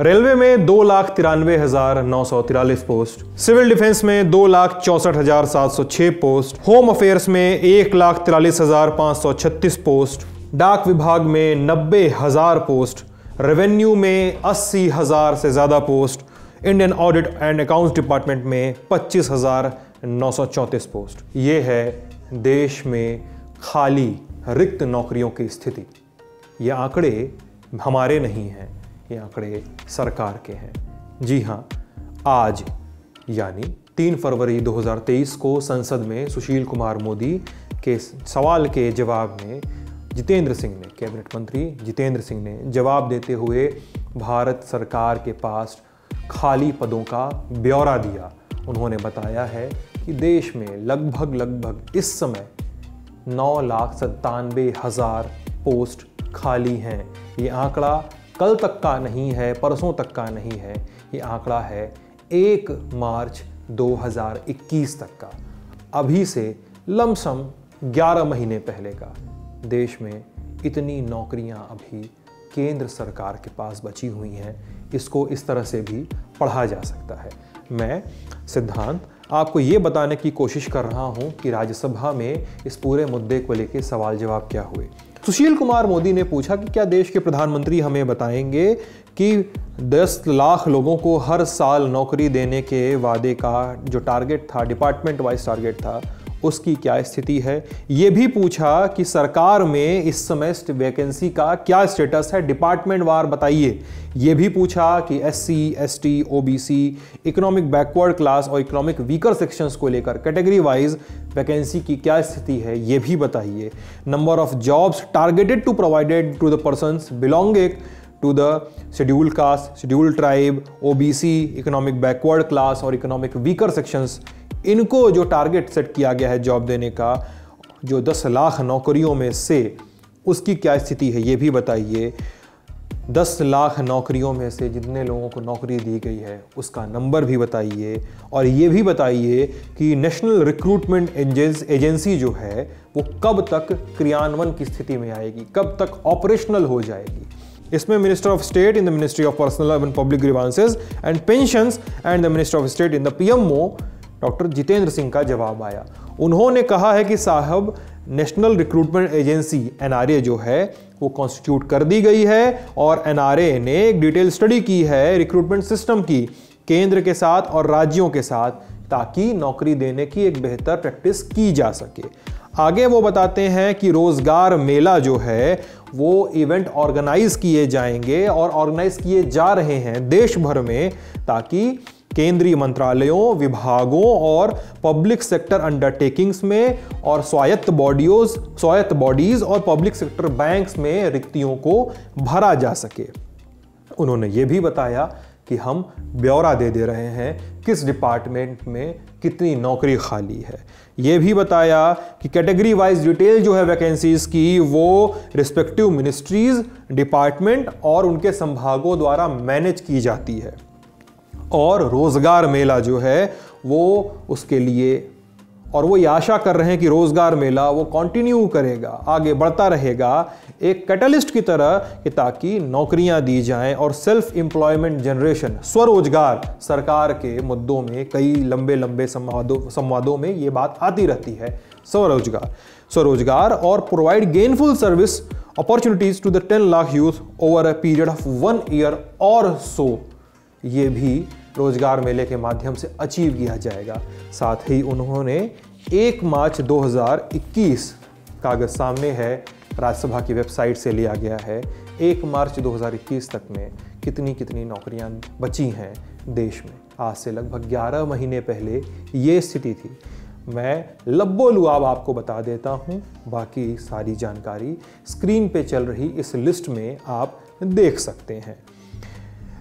Railway में दो लाख तिरानवे हज़ार नौ सौ तिरालीस पोस्ट, सिविल डिफेंस में दो लाख चौसठ हज़ार सात सौ छह पोस्ट, होम अफेयर्स में एक लाख तिरालीस हज़ार पाँच सौ छत्तीस पोस्ट, डाक विभाग में नब्बे हज़ार पोस्ट, रेवेन्यू में अस्सी हज़ार से ज़्यादा post, Indian audit and accounts department में पच्चीस हज़ार नौ सौ चौंतीस पोस्ट। ये है देश में खाली रिक्त नौकरियों की स्थिति। ये आंकड़े हमारे नहीं हैं। ये आंकड़े सरकार के हैं। जी हाँ आज, यानी तीन फरवरी 2023 को संसद में सुशील कुमार मोदी के सवाल के जवाब में जितेंद्र सिंह ने, कैबिनेट मंत्री जितेंद्र सिंह ने जवाब देते हुए भारत सरकार के पास खाली पदों का ब्यौरा दिया। उन्होंने बताया है कि देश में लगभग लगभग इस समय नौ लाख सत्तानवे हज़ार पोस्ट खाली हैं। ये आंकड़ा कल तक का नहीं है, परसों तक का नहीं है, ये आंकड़ा है एक मार्च 2021 तक का। अभी से लमसम 11 महीने पहले का। देश में इतनी नौकरियाँ अभी केंद्र सरकार के पास बची हुई हैं, इसको इस तरह से भी पढ़ा जा सकता है। मैं सिद्धांत आपको ये बताने की कोशिश कर रहा हूँ कि राज्यसभा में इस पूरे मुद्दे को लेकर सवाल जवाब क्या हुए। सुशील कुमार मोदी ने पूछा कि क्या देश के प्रधानमंत्री हमें बताएँगे कि 10 लाख लोगों को हर साल नौकरी देने के वादे का जो टारगेट था डिपार्टमेंट वाइज टारगेट था उसकी क्या स्थिति है? ये भी पूछा कि सरकार में इस समय वैकेंसी का क्या स्टेटस है? डिपार्टमेंट वार बताइए। ये भी पूछा कि S C S T O B C economic backward class और इकोनॉमिक वीकर सेक्शंस को लेकर कैटेगरी वाइज वैकेंसी की क्या स्थिति है? ये भी बताइए। Number of jobs targeted to provided to the person belonging to the schedule caste schedule tribe O B C economic backward class और इकोनॉमिक वीकर सेक्शंस इनको जो टारगेट सेट किया गया है जॉब देने का, जो 10 लाख नौकरियों में से उसकी क्या स्थिति है, ये भी बताइए। 10 लाख नौकरियों में से जितने लोगों को नौकरी दी गई है, उसका नंबर भी बताइए। और ये भी बताइए कि नेशनल रिक्रूटमेंट एजेंसी जो है, वो कब तक क्रियान्वयन की स्थिति में आएगी, कब तक ऑपरेशनल हो जाएगी। इसमें minister of state in the ministry of personnel and public grievances and pension and the minister of state in the PMO doctor Jitendra Singh का जवाब आया उन्होंने कहा है कि साहब नेशनल रिक्रूटमेंट एजेंसी एनआरए जो है, वो कॉन्स्टिट्यूट कर दी गई है और एनआरए ने एक डिटेल स्टडी की है रिक्रूटमेंट सिस्टम की, केंद्र के साथ और राज्यों के साथ, ताकि नौकरी देने की एक बेहतर प्रैक्टिस की जा सके। आगे वो बताते हैं कि रोज़गार मेला जो है, वो इवेंट ऑर्गेनाइज किए जाएँगे और ऑर्गेनाइज किए जा रहे हैं देश भर में ताकि केंद्रीय मंत्रालयों, विभागों और पब्लिक सेक्टर अंडरटेकिंग्स में और स्वायत्त बॉडियोज स्वायत्त बॉडीज और पब्लिक सेक्टर बैंक्स में रिक्तियों को भरा जा सके। उन्होंने ये भी बताया कि हम ब्यौरा दे दे रहे हैं किस डिपार्टमेंट में कितनी नौकरी खाली है। ये भी बताया कि कैटेगरी वाइज डिटेल जो है वैकेंसीज की, वो रिस्पेक्टिव मिनिस्ट्रीज डिपार्टमेंट और उनके संभागों द्वारा मैनेज की जाती है। और रोज़गार मेला जो है, वो उसके लिए और वो ये आशा कर रहे हैं कि रोज़गार मेला वो कंटिन्यू करेगा, आगे बढ़ता रहेगा, एक कैटलिस्ट की तरह कि ताकि नौकरियाँ दी जाएँ और सेल्फ एम्प्लॉयमेंट जनरेशन स्वरोजगार सरकार के मुद्दों में कई लंबे लंबे संवादों संवादों में ये बात आती रहती है, स्वरोजगार। स्वरोजगार और provide gainful service opportunities to the ten lakh youth over a period of one year और सो ये भी रोज़गार मेले के माध्यम से अचीव किया जाएगा। साथ ही उन्होंने एक मार्च 2021 कागज़ सामने है, राज्यसभा की वेबसाइट से लिया गया है। एक मार्च 2021 तक में कितनी कितनी नौकरियाँ बची हैं देश में? आज से लगभग 11 महीने पहले ये स्थिति थी। मैं लब्बो लुआब आपको बता देता हूँ, बाकी सारी जानकारी स्क्रीन पे चल रही इस लिस्ट में आप देख सकते हैं।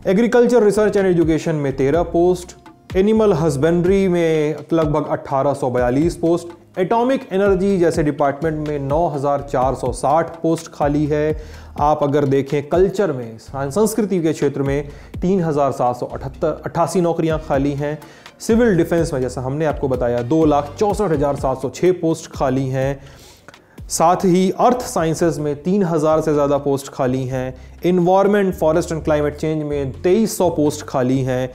एग्रीकल्चर रिसर्च एंड एजुकेशन में तेरह पोस्ट, एनिमल हस्बेंड्री में लगभग 1842 पोस्ट, एटॉमिक एनर्जी जैसे डिपार्टमेंट में 9460 पोस्ट खाली है। आप अगर देखें कल्चर में संस्कृति के क्षेत्र में तीन हज़ार सात सौ अठहत्तर अट्ठासी नौकरियाँ खाली हैं। सिविल डिफेंस में, जैसा हमने आपको बताया, दो लाख चौंसठ हज़ार सात सौ छः पोस्ट खाली हैं। साथ ही अर्थ साइंसेज में तीन हज़ार से ज़्यादा पोस्ट खाली हैं। Environment forest and climate change में तेईस सौ पोस्ट खाली हैं।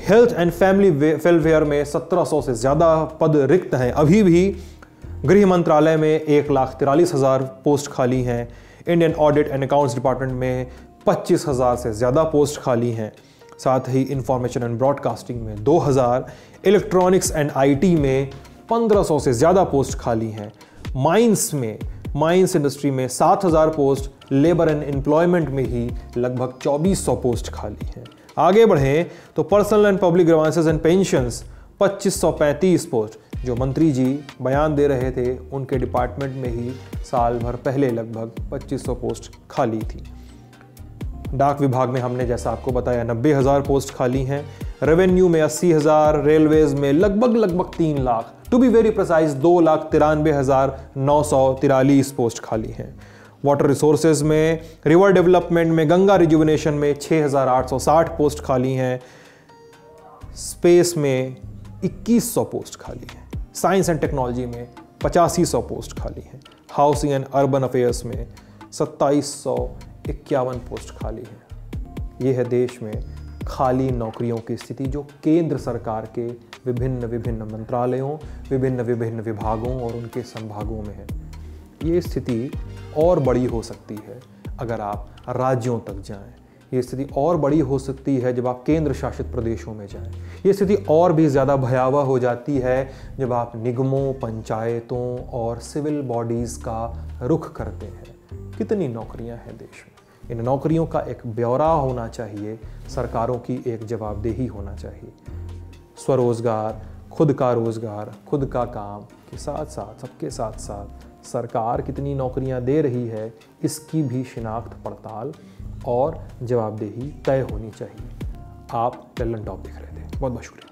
हेल्थ एंड फैमिली वेलफेयर में सत्रह सौ से ज़्यादा पद रिक्त हैं। अभी भी गृह मंत्रालय में एक लाख तिरालीस हज़ार पोस्ट खाली हैं। Indian audit and accounts department में पच्चीस हज़ार से ज़्यादा पोस्ट खाली हैं। साथ ही इंफॉर्मेशन एंड ब्रॉडकास्टिंग में 2000 इलेक्ट्रॉनिक्स एंड आईटी में 1500 से ज़्यादा पोस्ट खाली हैं। माइंस में, माइंस इंडस्ट्री में 7000 पोस्ट लेबर एंड एम्प्लॉयमेंट में ही लगभग 2400 पोस्ट खाली हैं। आगे बढ़ें तो personnel and public grievances and pensions 2535 post, जो मंत्री जी बयान दे रहे थे, उनके डिपार्टमेंट में ही साल भर पहले लगभग 2500 पोस्ट खाली थी। डाक विभाग में हमने जैसा आपको बताया, नब्बे हज़ार पोस्ट खाली हैं। रेवेन्यू में अस्सी हज़ार, रेलवेज में लगभग लगभग तीन lakh. To be very precise दो लाख तिरानवे हज़ार नौ सौ तिरालीस पोस्ट खाली हैं। वाटर रिसोर्सेज में रिवर डेवलपमेंट में गंगा रिजुविनेशन में 6,860 पोस्ट खाली हैं। स्पेस में 2100 पोस्ट खाली हैं। साइंस एंड टेक्नोलॉजी में पचासी सौ पोस्ट खाली हैं। हाउसिंग एंड अर्बन अफेयर्स में सत्ताईस सौ इक्यावन पोस्ट खाली है। ये है देश में खाली नौकरियों की स्थिति जो केंद्र सरकार के विभिन्न विभिन्न मंत्रालयों, विभिन्न विभिन्न विभागों और उनके संभागों में है। ये स्थिति और बड़ी हो सकती है अगर आप राज्यों तक जाएँ। ये स्थिति और बड़ी हो सकती है जब आप केंद्र शासित प्रदेशों में जाएँ। ये स्थिति और भी ज़्यादा भयावह हो जाती है जब आप निगमों, पंचायतों और सिविल बॉडीज़ का रुख करते हैं। कितनी नौकरियाँ हैं देश में? इन नौकरियों का एक ब्यौरा होना चाहिए, सरकारों की एक जवाबदेही होना चाहिए। स्वरोजगार, खुद का रोज़गार, खुद का काम के साथ साथ, सबके साथ साथ सरकार कितनी नौकरियाँ दे रही है, इसकी भी शिनाख्त पड़ताल और जवाबदेही तय होनी चाहिए। आप लल्लन टॉप देख रहे थे। बहुत बहुत शुक्रिया।